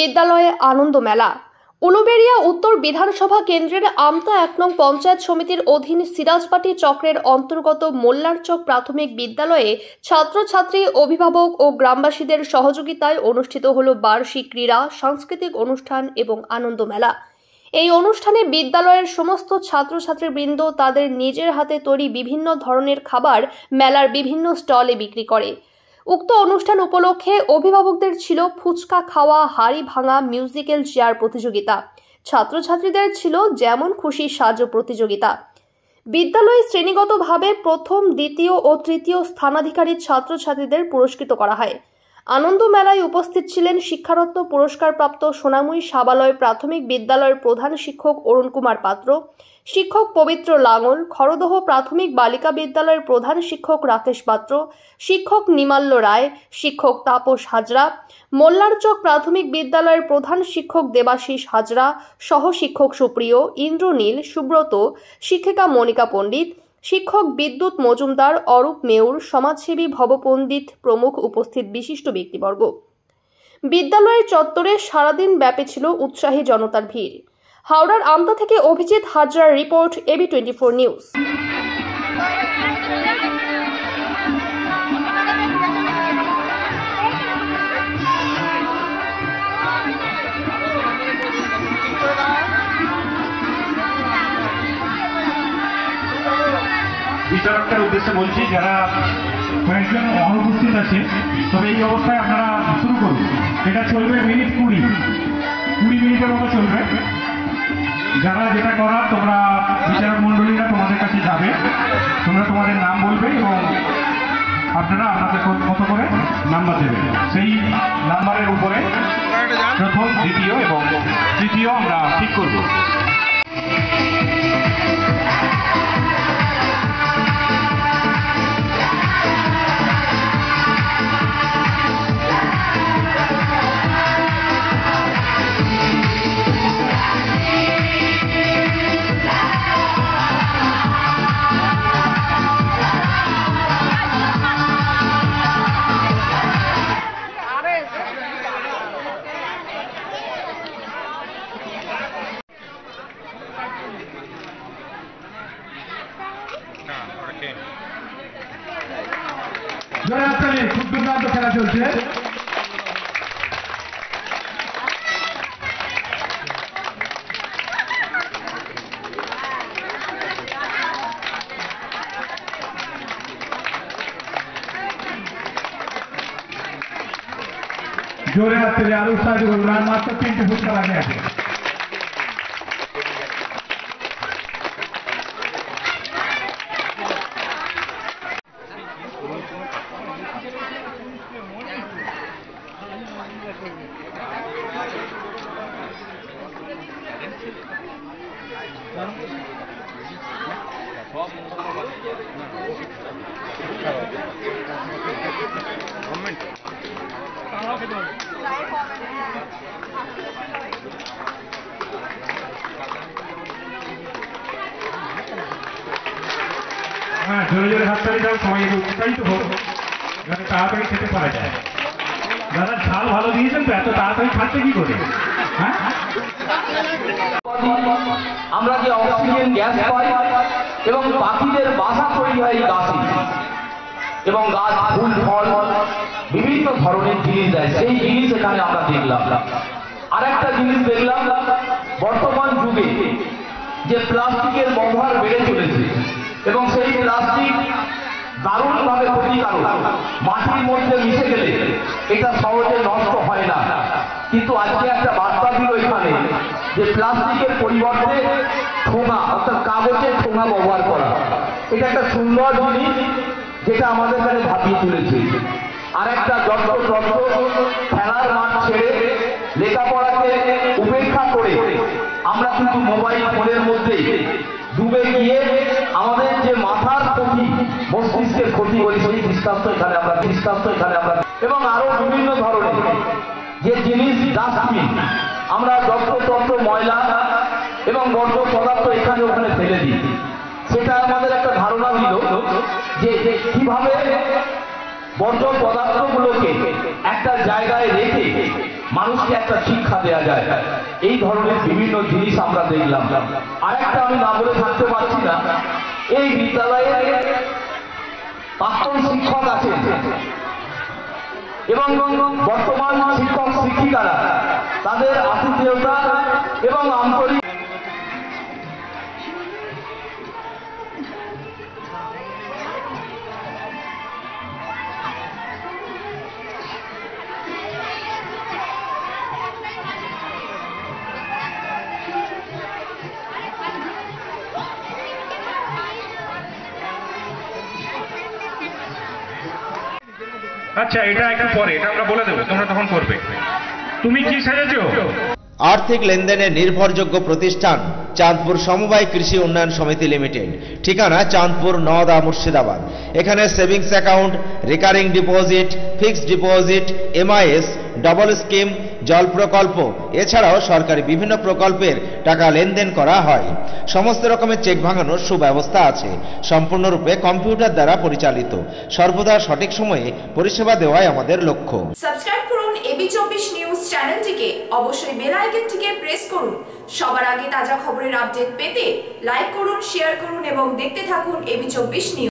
বিদ্যালয়ে আনন্দ মেলা। উলুবেড়িয়া উত্তর বিধানসভা কেন্দ্রের আমতা এক নং পঞ্চায়েত সমিতির অধীন সিরাজবাটি চক্রের অন্তর্গত মোল্লারচক প্রাথমিক বিদ্যালয়ে ছাত্রছাত্রী, অভিভাবক ও গ্রামবাসীদের সহযোগিতায় অনুষ্ঠিত হল বার্ষিক ক্রীড়া, সাংস্কৃতিক অনুষ্ঠান এবং আনন্দ মেলা। এই অনুষ্ঠানে বিদ্যালয়ের সমস্ত ছাত্রছাত্রীবৃন্দ তাদের নিজের হাতে তৈরি বিভিন্ন ধরনের খাবার মেলার বিভিন্ন স্টলে বিক্রি করে। উক্ত অনুষ্ঠান উপলক্ষে অভিভাবকদের ছিল ফুচকা খাওয়া, হাড়ি ভাঙা মিউজিক্যাল চেয়ার প্রতিযোগিতা। ছাত্রছাত্রীদের ছিল যেমন খুশি সাজো প্রতিযোগিতা। বিদ্যালয়ে শ্রেণীগতভাবে প্রথম, দ্বিতীয় ও তৃতীয় স্থানাধিকারী ছাত্রছাত্রীদের পুরস্কৃত করা হয়। আনন্দ মেলায় উপস্থিত ছিলেন শিক্ষারত্ন পুরস্কারপ্রাপ্ত সোনামুই সাবালয় প্রাথমিক বিদ্যালয়ের প্রধান শিক্ষক অরুণ কুমার পাত্র, শিক্ষক পবিত্র লাঙল, খরদহ প্রাথমিক বালিকা বিদ্যালয়ের প্রধান শিক্ষক রাকেশ পাত্র, শিক্ষক নিমাল্য রায়, শিক্ষক তাপস হাজরা, মোল্লারচক প্রাথমিক বিদ্যালয়ের প্রধান শিক্ষক দেবাশিস হাজরা সহ শিক্ষক সুপ্রিয়, ইন্দ্রনীল, সুব্রত, শিক্ষিকা মনিকা পণ্ডিত শিক্ষক বিদ্যুৎ মজুমদার অরূপ মেয়র সমাজসেবী ভবপণ্ডিত প্রমুখ উপস্থিত বিশিষ্ট ব্যক্তিবর্গ। বিদ্যালয়ের চত্বরে সারাদিন ব্যাপী ছিল উৎসাহী জনতার ভিড়। হাওড়ার আমতা থেকে Abhijit হাজরার report, AB twenty four news. বিচারকটার উদ্দেশ্যে বলছি, যারা কয়েকজন অনুপস্থিত আছে, তবে এই অবস্থায় আপনারা শুরু করুন। এটা চলবে মিনিট কুড়ি। কুড়ি মিনিটের মতো চলবে। যারা যেটা করার, তোমরা বিচারক মণ্ডলীরা তোমাদের কাছে যাবে। তোমরা তোমাদের নাম বলবে এবং আপনারা আপনাদের মতো করে নাম্বার দেবে। সেই নাম্বারের উপরে প্রথম, দ্বিতীয় এবং তৃতীয় আমরা ঠিক করব। জয় হাততালি খুব দুর্দান্ত খেলা চলছে। জোরে হাততালি আরও উৎসাহ করুন। আর মাত্র তিনটে ফুটকা লাগে আছে হ্যাঁ জোরে জোরে হাততালি দাও, সবাই উৎসাহিত হোক যাতে তাড়াতাড়ি খেতে পারা যায়। দাদা ঝাল ভালো দিয়েছেন তো এত তাড়াতাড়ি খাচ্ছে কি করে? হ্যাঁ? আমরা যে অক্সিজেন গ্যাস পাই এবং পাখিদের বাসা তৈরি হয় এই গাছে। এবং গাছ, ফুল, ফল, বিভিন্ন ধরনের জিনিস দেয়। সেই জিনিস এখানে আমরা দেখলাম। আর একটা জিনিস দেখলাম, বর্তমান যুগে যে প্লাস্টিকের ব্যবহার বেড়ে চলেছে এবং সেই প্লাস্টিক দারুণভাবে ক্ষতিকারক। মাটির মধ্যে মিশে গেলে এটা সহজে নষ্ট হয় না। কিন্তু আজকে একটা বার্তা দিল এখানে যে প্লাস্টিকের পরিবর্তে ঠোঙা, অর্থাৎ কাগজের ঠোঙা ব্যবহার করা। এটা একটা সুন্দর জিনিস যেটা আমাদের কাছে ভাবিয়ে তুলেছে। আর একটা যন্ত্র যন্ত্র খেলার মাঠ ছেড়ে লেখাপড়াকে উপেক্ষা করে আমরা কিন্তু মোবাইল ফোনের মধ্যে ডুবে গিয়ে আমাদের যে মাথার ক্ষতি, মস্তিষ্কের ক্ষতি করি সেই দৃষ্টান্ত এখানে আমরা দৃষ্টান্ত এখানে আমরা এবং আরও বিভিন্ন ধরনের যে জিনিস ডাস্টবিন আমরা যত্রতন্ত্র ময়লা এবং বর্জ্য পদার্থ এখানে ওখানে ফেলে দিই। সেটা আমাদের একটা ধারণা দিল যে কীভাবে বর্জ্য পদার্থগুলোকে একটা জায়গায় রেখে মানুষকে একটা শিক্ষা দেওয়া যায়। এই ধরনের বিভিন্ন জিনিস আমরা দেখলাম। আরেকটা আমি না বলে থাকতে পারছি না, এই বিদ্যালয়ে প্রাক্তন শিক্ষক আছেন এবং বর্তমান শিক্ষক শিক্ষিকারা তাদের আতিথেয়তা এবং আন্তরিক আচ্ছা এটা একটু পরে, এটা আমরা বলে দেবো, তোমরা তখন করবে। তুমি কি সেজেছো আর্থিক লেনদেনের নির্ভরযোগ্য প্রতিষ্ঠান চাঁদপুর সমবায় কৃষি উন্নয়ন সমিতি লিমিটেড। ঠিকানা চাঁদপুর নওদা মুর্শিদাবাদ। এখানে savings account recurring deposit fixed deposit MIS double scheme জল প্রকল্প এছাড়াও সরকারি বিভিন্ন প্রকল্পের টাকা লেনদেন করা হয়। সমস্ত রকমের চেক ভাঙানোর সুব্যবস্থা আছে। সম্পূর্ণরূপে কম্পিউটার দ্বারা পরিচালিত। সর্বদা সঠিক সময়ে পরিষেবা দেওয়াই আমাদের লক্ষ্য। এবি চব্বিশ নিউজ চ্যানেলটিকে অবশ্যই বেল আইকনটিকে প্রেস করুন। সবার আগে তাজা খবরের আপডেট পেতে লাইক করুন, শেয়ার করুন এবং দেখতে থাকুন এবি চব্বিশ নিউজ।